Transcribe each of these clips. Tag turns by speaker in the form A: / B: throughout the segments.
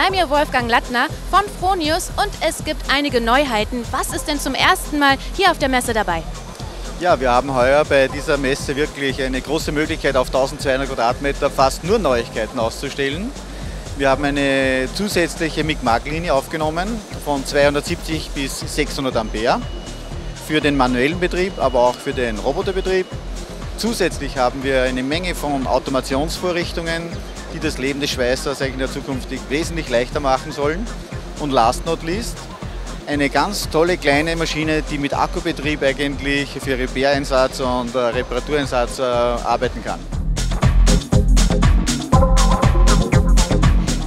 A: Bei mir Wolfgang Lattner von Fronius und es gibt einige Neuheiten. Was ist denn zum ersten Mal hier auf der Messe dabei?
B: Ja, wir haben heuer bei dieser Messe wirklich eine große Möglichkeit, auf 1200 Quadratmeter fast nur Neuigkeiten auszustellen. Wir haben eine zusätzliche MIG-MAG-Linie aufgenommen von 270 bis 600 Ampere für den manuellen Betrieb, aber auch für den Roboterbetrieb. Zusätzlich haben wir eine Menge von Automationsvorrichtungen, die das Leben des Schweißers eigentlich in der Zukunft wesentlich leichter machen sollen. Und last not least, eine ganz tolle kleine Maschine, die mit Akkubetrieb eigentlich für Repaireinsatz und äh, Reparatureinsatz äh, arbeiten kann.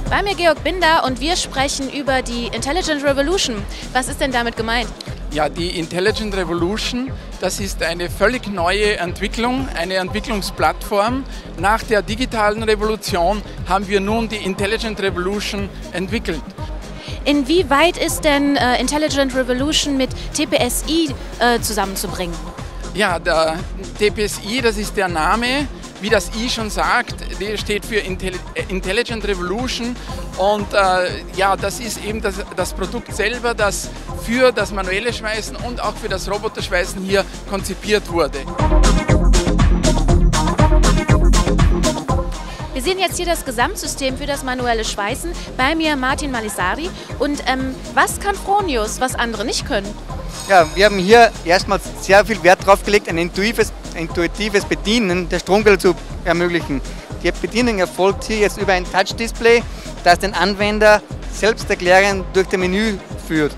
A: Bei mir Georg Binder und wir sprechen über die Intelligent Revolution. Was ist denn damit gemeint?
C: Ja, die Intelligent Revolution, das ist eine völlig neue Entwicklung, eine Entwicklungsplattform. Nach der digitalen Revolution haben wir nun die Intelligent Revolution entwickelt.
A: Inwieweit ist denn äh, Intelligent Revolution mit TPSI äh, zusammenzubringen?
C: Ja, der TPSI, das ist der Name, wie das I schon sagt, der steht für Intelligent Revolution und äh, ja, das ist eben das, das Produkt selber, das für das manuelle Schweißen und auch für das Roboterschweißen hier konzipiert wurde.
A: Wir sehen jetzt hier das Gesamtsystem für das manuelle Schweißen. Bei mir Martin Malisari. Und ähm, was kann Fronius, was andere nicht können?
D: Ja, wir haben hier erstmal sehr viel Wert darauf gelegt, ein intuitives, intuitives Bedienen der Stromquelle zu ermöglichen. Die Bedienung erfolgt hier jetzt über ein Touch-Display, das den Anwender selbst erklären durch das Menü führt.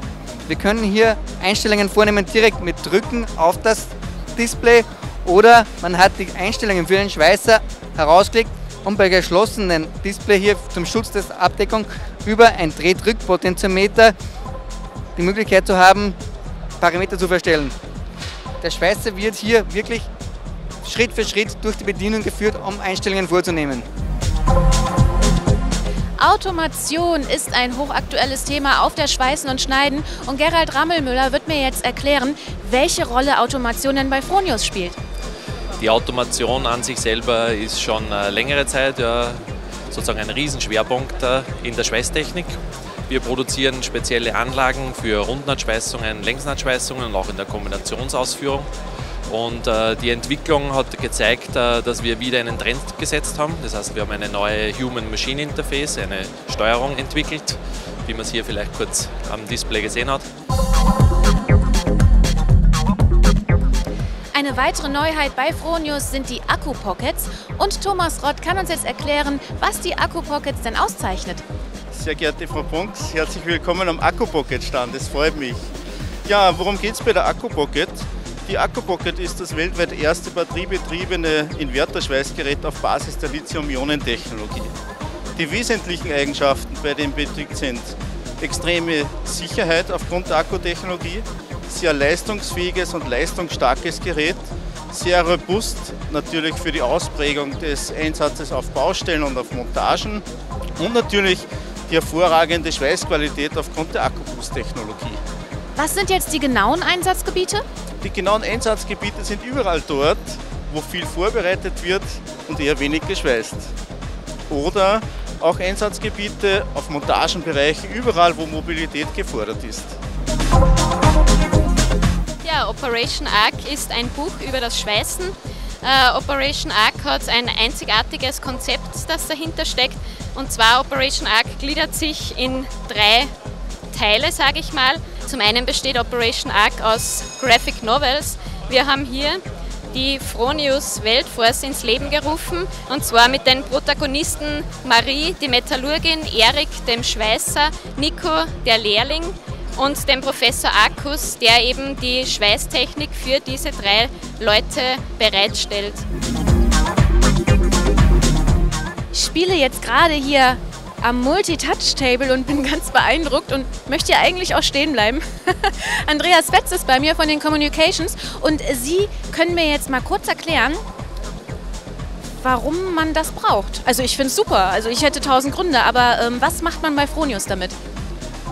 D: Wir können hier Einstellungen vornehmen direkt mit Drücken auf das Display oder man hat die Einstellungen für den Schweißer herausgelegt und bei geschlossenen Display hier zum Schutz der Abdeckung über ein Drehdrückpotentiometer die Möglichkeit zu haben, Parameter zu verstellen. Der Schweißer wird hier wirklich Schritt für Schritt durch die Bedienung geführt, um Einstellungen vorzunehmen.
A: Automation ist ein hochaktuelles Thema auf der Schweißen und Schneiden und Gerald Rammelmüller wird mir jetzt erklären, welche Rolle Automation denn bei Fronius spielt.
E: Die Automation an sich selber ist schon äh, längere Zeit ja, sozusagen ein Riesenschwerpunkt äh, in der Schweißtechnik. Wir produzieren spezielle Anlagen für Rundnahtschweißungen, Längsnahtschweißungen und auch in der Kombinationsausführung. Und äh, die Entwicklung hat gezeigt, äh, dass wir wieder einen Trend gesetzt haben. Das heißt, wir haben eine neue Human-Machine Interface, eine Steuerung entwickelt, wie man es hier vielleicht kurz am Display gesehen hat.
A: Eine weitere Neuheit bei Fronius sind die Akku-Pockets und Thomas Rott kann uns jetzt erklären, was die Akku-Pockets denn auszeichnet.
F: Sehr geehrte Frau Punks, herzlich willkommen am Akku-Pocket-Stand, das freut mich. Ja, worum geht es bei der Akku-Pocket? Die Akku-Pocket ist das weltweit erste batteriebetriebene Inverterschweißgerät auf Basis der Lithium-Ionen-Technologie. Die wesentlichen Eigenschaften bei dem Betrieb sind extreme Sicherheit aufgrund der Akkutechnologie, sehr leistungsfähiges und leistungsstarkes Gerät, sehr robust natürlich für die Ausprägung des Einsatzes auf Baustellen und auf Montagen und natürlich die hervorragende Schweißqualität aufgrund der Akkuboost-Technologie.
A: Was sind jetzt die genauen Einsatzgebiete?
F: Die genauen Einsatzgebiete sind überall dort, wo viel vorbereitet wird und eher wenig geschweißt. Oder auch Einsatzgebiete auf Montagenbereichen, überall wo Mobilität gefordert ist.
G: Ja, Operation Arc ist ein Buch über das Schweißen. Uh, Operation Arc hat ein einzigartiges Konzept, das dahinter steckt. Und zwar Operation Arc gliedert sich in drei Teile, sage ich mal. Zum einen besteht Operation Arc aus Graphic Novels. Wir haben hier die Fronius Weltforce ins Leben gerufen und zwar mit den Protagonisten Marie, die Metallurgin, Erik, dem Schweißer, Nico, der Lehrling und dem Professor Arkus, der eben die Schweißtechnik für diese drei Leute bereitstellt.
A: Ich spiele jetzt gerade hier am Multi-Touch-Table und bin ganz beeindruckt und möchte hier eigentlich auch stehen bleiben. Andreas Wetz ist bei mir von den Communications und Sie können mir jetzt mal kurz erklären, warum man das braucht. Also ich finde es super, also ich hätte tausend Gründe, aber ähm, was macht man bei Fronius damit?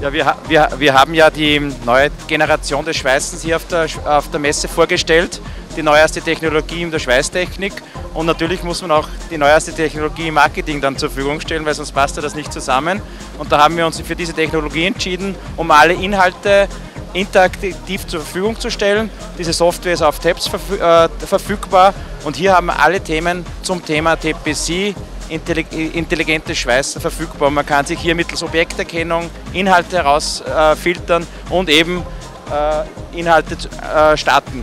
H: Ja, wir, wir, wir haben ja die neue Generation des Schweißens hier auf der, auf der Messe vorgestellt. Die neueste Technologie in der Schweißtechnik und natürlich muss man auch die neueste Technologie im Marketing dann zur Verfügung stellen, weil sonst passt das nicht zusammen. Und da haben wir uns für diese Technologie entschieden, um alle Inhalte interaktiv zur Verfügung zu stellen. Diese Software ist auf Tabs äh, verfügbar und hier haben wir alle Themen zum Thema TPC, intelligentes Schweißen verfügbar. Man kann sich hier mittels Objekterkennung Inhalte herausfiltern und eben äh, Inhalte starten.